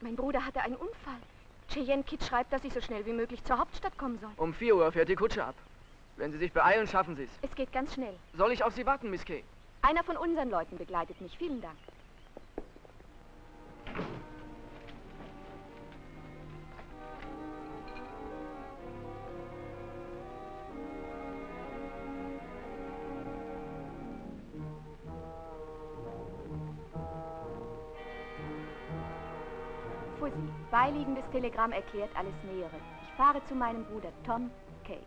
Mein Bruder hatte einen Unfall. Cheyenne Kid schreibt, dass ich so schnell wie möglich zur Hauptstadt kommen soll. Um 4 Uhr fährt die Kutsche ab. Wenn Sie sich beeilen, schaffen Sie es. Es geht ganz schnell. Soll ich auf Sie warten, Miss Kay? Einer von unseren Leuten begleitet mich. Vielen Dank. Beiliegendes Telegramm erklärt alles Nähere. Ich fahre zu meinem Bruder Tom Kay.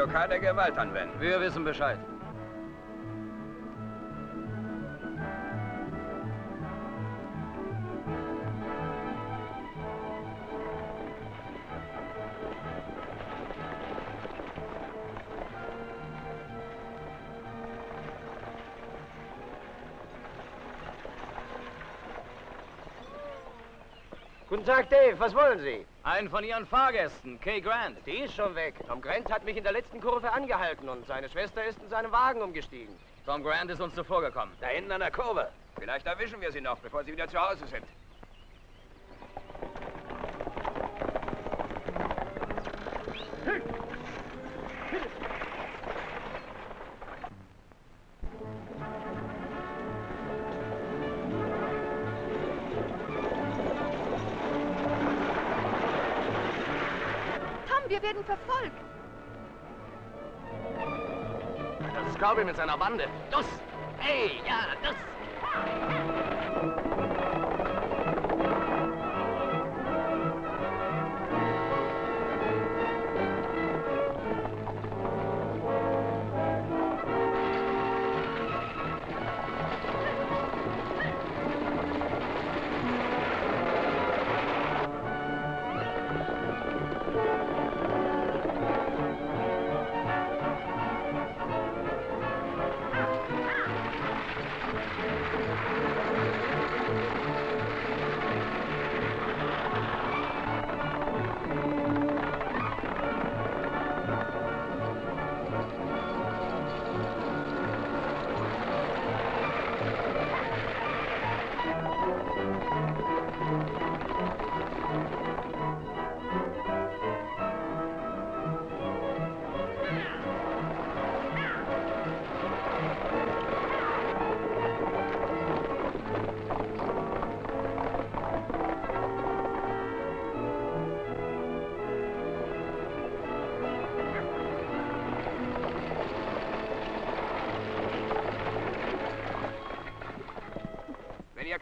Also keine Gewalt anwenden. Wir wissen Bescheid. Guten Tag, Dave. Was wollen Sie? Einen von Ihren Fahrgästen, Kay Grant. Die ist schon weg. Tom Grant hat mich in der letzten Kurve angehalten und seine Schwester ist in seinen Wagen umgestiegen. Tom Grant ist uns zuvorgekommen. Da hinten an der Kurve. Vielleicht erwischen wir sie noch, bevor sie wieder zu Hause sind. Kirby mit seiner Bande. Dus!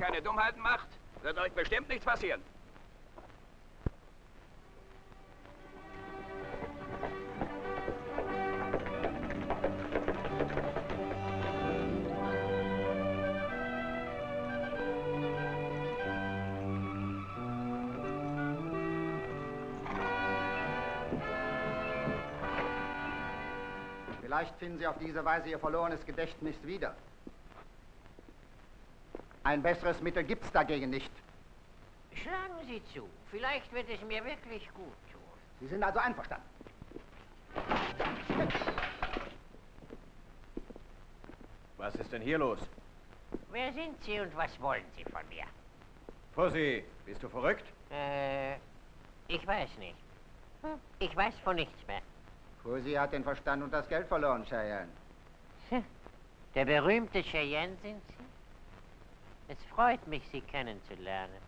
Keine Dummheiten macht, wird euch bestimmt nichts passieren. Vielleicht finden Sie auf diese Weise Ihr verlorenes Gedächtnis wieder. Ein besseres Mittel gibt's dagegen nicht. Schlagen Sie zu. Vielleicht wird es mir wirklich gut tun. Sie sind also einverstanden. Was ist denn hier los? Wer sind Sie und was wollen Sie von mir? Fossi, bist du verrückt? Äh, ich weiß nicht. Hm, Ich weiß von nichts mehr. Fusi hat den Verstand und das Geld verloren, Cheyenne. Der berühmte Cheyenne sind Sie? Es freut mich, Sie kennenzulernen.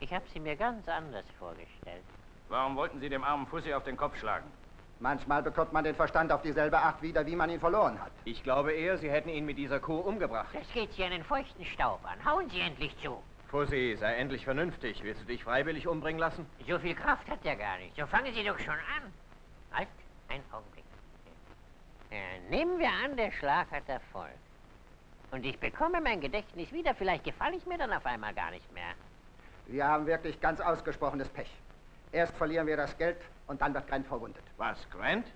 Ich habe Sie mir ganz anders vorgestellt. Warum wollten Sie dem armen Fussi auf den Kopf schlagen? Manchmal bekommt man den Verstand auf dieselbe Art wieder, wie man ihn verloren hat. Ich glaube eher, Sie hätten ihn mit dieser Kuh umgebracht. Das geht Sie einen feuchten Staub an. Hauen Sie endlich zu. Fussi, sei endlich vernünftig. Willst du dich freiwillig umbringen lassen? So viel Kraft hat er gar nicht. So fangen Sie doch schon an. Halt, einen Augenblick. Äh, nehmen wir an, der Schlag hat Erfolg. Und ich bekomme mein Gedächtnis wieder. Vielleicht gefalle ich mir dann auf einmal gar nicht mehr. Wir haben wirklich ganz ausgesprochenes Pech. Erst verlieren wir das Geld und dann wird Grant verwundet. Was, Grant?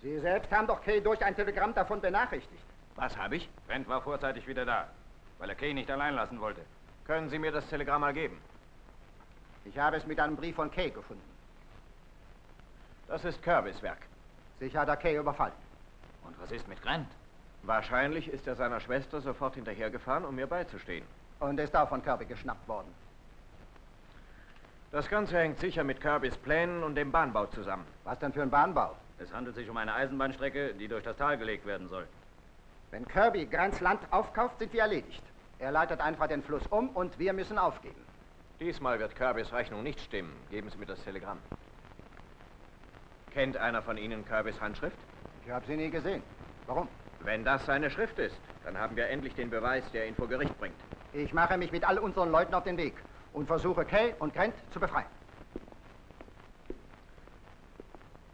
Sie selbst haben doch Kay durch ein Telegramm davon benachrichtigt. Was habe ich? Grant war vorzeitig wieder da, weil er Kay nicht allein lassen wollte. Können Sie mir das Telegramm mal geben? Ich habe es mit einem Brief von Kay gefunden. Das ist Kirbys Werk. Sicher hat er Kay überfallen. Und was ist mit Grant? Wahrscheinlich ist er seiner Schwester sofort hinterhergefahren, um mir beizustehen. Und ist auch von Kirby geschnappt worden. Das Ganze hängt sicher mit Kirbys Plänen und dem Bahnbau zusammen. Was denn für ein Bahnbau? Es handelt sich um eine Eisenbahnstrecke, die durch das Tal gelegt werden soll. Wenn Kirby Grants Land aufkauft, sind wir erledigt. Er leitet einfach den Fluss um und wir müssen aufgeben. Diesmal wird Kirbys Rechnung nicht stimmen. Geben Sie mir das Telegramm. Kennt einer von Ihnen Kirbys Handschrift? Ich habe sie nie gesehen. Warum? Wenn das seine Schrift ist, dann haben wir endlich den Beweis, der ihn vor Gericht bringt. Ich mache mich mit all unseren Leuten auf den Weg und versuche Kay und Grant zu befreien.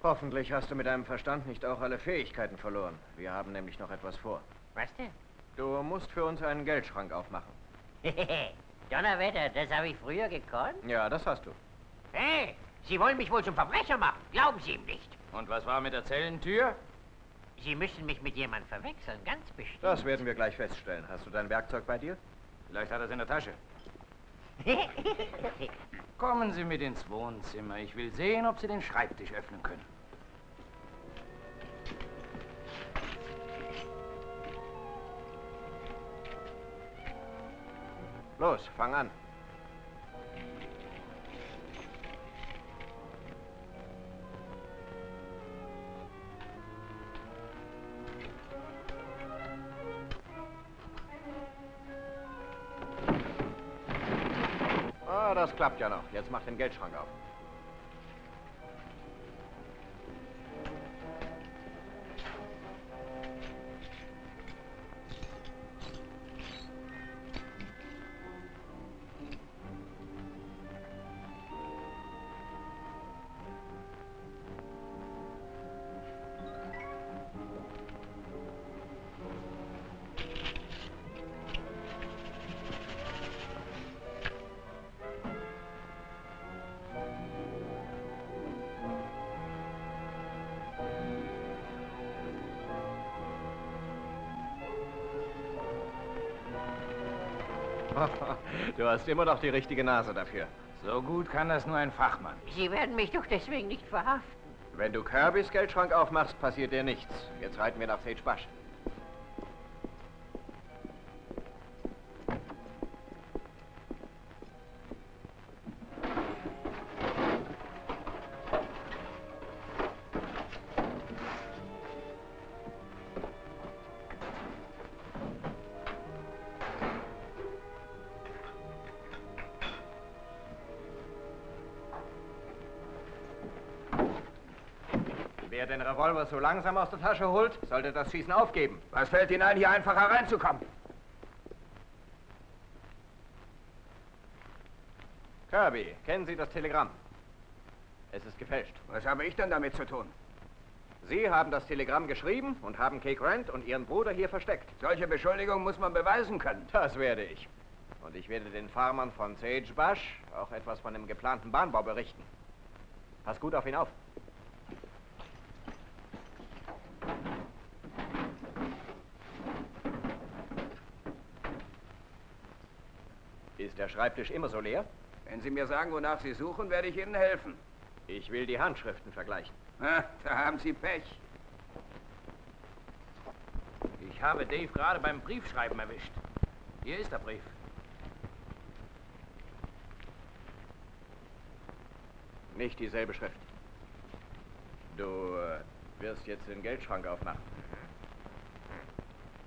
Hoffentlich hast du mit deinem Verstand nicht auch alle Fähigkeiten verloren. Wir haben nämlich noch etwas vor. Was denn? Du musst für uns einen Geldschrank aufmachen. Donnerwetter, das habe ich früher gekonnt. Ja, das hast du. Hey, Sie wollen mich wohl zum Verbrecher machen. Glauben Sie ihm nicht. Und was war mit der Zellentür? Sie müssen mich mit jemandem verwechseln, ganz bestimmt. Das werden wir gleich feststellen. Hast du dein Werkzeug bei dir? Vielleicht hat er es in der Tasche. Kommen Sie mit ins Wohnzimmer. Ich will sehen, ob Sie den Schreibtisch öffnen können. Los, fang an. Das klappt ja noch. Jetzt mach den Geldschrank auf. Hast immer noch die richtige Nase dafür. So gut kann das nur ein Fachmann. Sie werden mich doch deswegen nicht verhaften. Wenn du Kirbys Geldschrank aufmachst, passiert dir nichts. Jetzt reiten wir nach Sage Bush. Revolver so langsam aus der Tasche holt, sollte das Schießen aufgeben. Was fällt Ihnen ein, hier einfach hereinzukommen? Kirby, kennen Sie das Telegramm? Es ist gefälscht. Was habe ich denn damit zu tun? Sie haben das Telegramm geschrieben und haben Kay Grant und Ihren Bruder hier versteckt. Solche Beschuldigungen muss man beweisen können. Das werde ich. Und ich werde den Farmern von Sage Bush auch etwas von dem geplanten Bahnbau berichten. Pass gut auf ihn auf. Ist der Schreibtisch immer so leer? Wenn Sie mir sagen, wonach Sie suchen, werde ich Ihnen helfen. Ich will die Handschriften vergleichen. Na, da haben Sie Pech. Ich habe Dave gerade beim Briefschreiben erwischt. Hier ist der Brief. Nicht dieselbe Schrift. Du äh, wirst jetzt den Geldschrank aufmachen.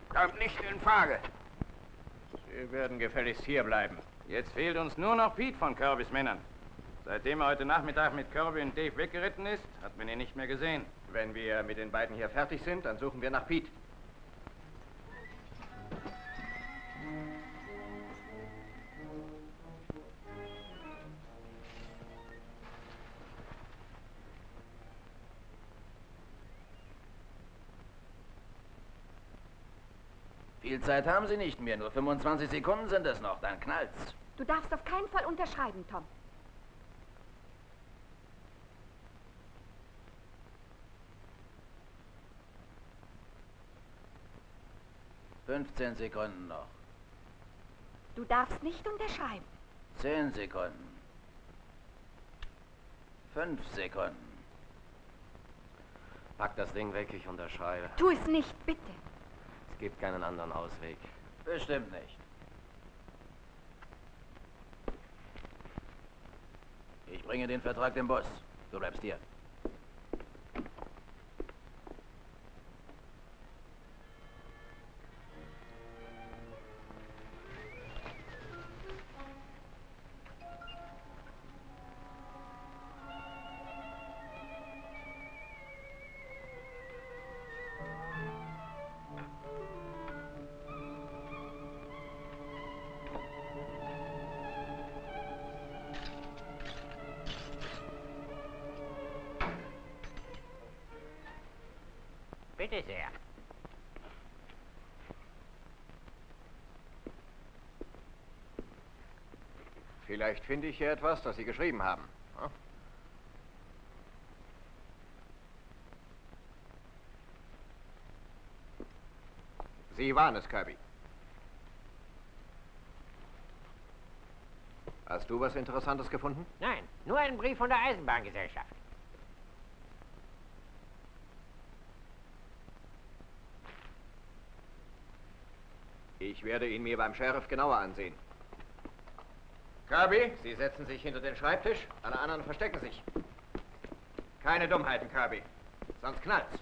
Kommt nicht in Frage. Sie werden gefälligst hier bleiben. Jetzt fehlt uns nur noch Pete von Kirbys Männern. Seitdem er heute Nachmittag mit Kirby und Dave weggeritten ist, hat man ihn nicht mehr gesehen. Wenn wir mit den beiden hier fertig sind, dann suchen wir nach Pete. Viel Zeit haben Sie nicht mehr, nur 25 Sekunden sind es noch, dann knallt's. Du darfst auf keinen Fall unterschreiben, Tom. Fünfzehn Sekunden noch. Du darfst nicht unterschreiben. Zehn Sekunden. Fünf Sekunden. Pack das Ding weg, ich unterschreibe. Tu es nicht, bitte. Gibt keinen anderen Ausweg. Bestimmt nicht. Ich bringe den Vertrag dem Boss. Du bleibst hier. Bitte sehr. Vielleicht finde ich hier etwas, das Sie geschrieben haben. Hm? Sie waren es, Kirby. Hast du was Interessantes gefunden? Nein, nur einen Brief von der Eisenbahngesellschaft. Ich werde ihn mir beim Sheriff genauer ansehen. Kirby, Sie setzen sich hinter den Schreibtisch, alle anderen verstecken sich. Keine Dummheiten, Kirby. Sonst knallt's.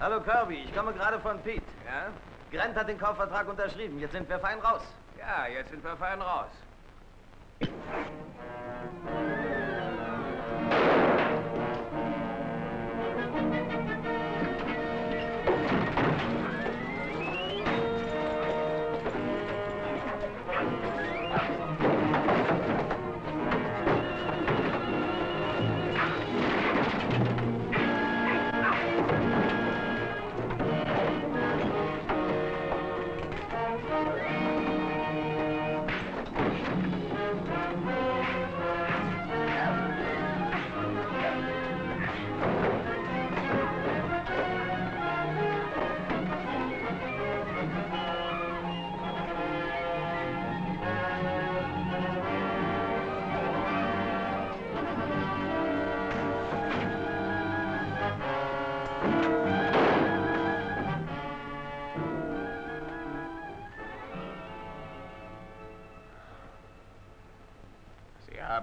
Hallo Kirby, ich komme gerade von Pete. Ja? Grant hat den Kaufvertrag unterschrieben. Jetzt sind wir fein raus. Ja, jetzt sind wir fein raus.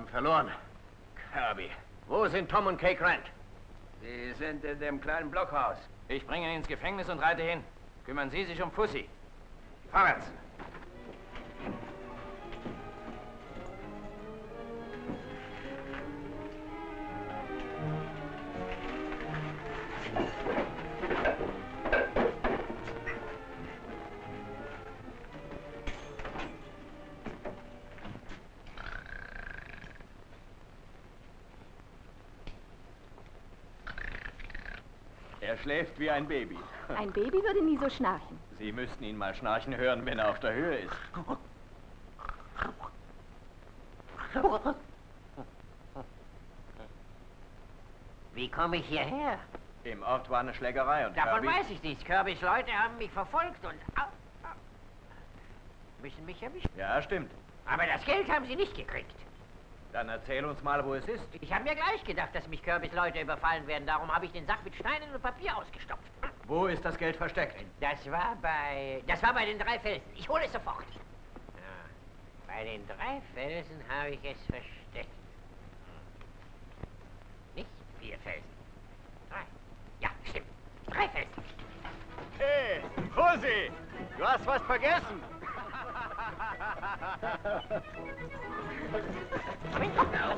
Haben verloren. Kirby, wo sind Tom und Kay Grant? Sie sind in dem kleinen Blockhaus. Ich bringe ihn ins Gefängnis und reite hin. Kümmern Sie sich um Pussy. Vorwärts! Schläft wie ein Baby. Ein Baby würde nie so schnarchen. Sie müssten ihn mal schnarchen hören, wenn er auf der Höhe ist. Wie komme ich hierher? Im Ort war eine Schlägerei und Davon Kirby... weiß ich nichts. Kirbys Leute haben mich verfolgt und... Müssen mich erwischen. Ja, stimmt. Aber das Geld haben sie nicht gekriegt. Dann erzähl uns mal, wo es ist. Ich habe mir gleich gedacht, dass mich Kirbys Leute überfallen werden. Darum habe ich den Sack mit Steinen und Papier ausgestopft. Wo ist das Geld versteckt? Das war bei... Das war bei den drei Felsen. Ich hole es sofort. Ja, bei den drei Felsen habe ich es versteckt. Nicht vier Felsen. Drei. Ja, stimmt. Drei Felsen. Hey, Rosi, du hast was vergessen. Breakfast.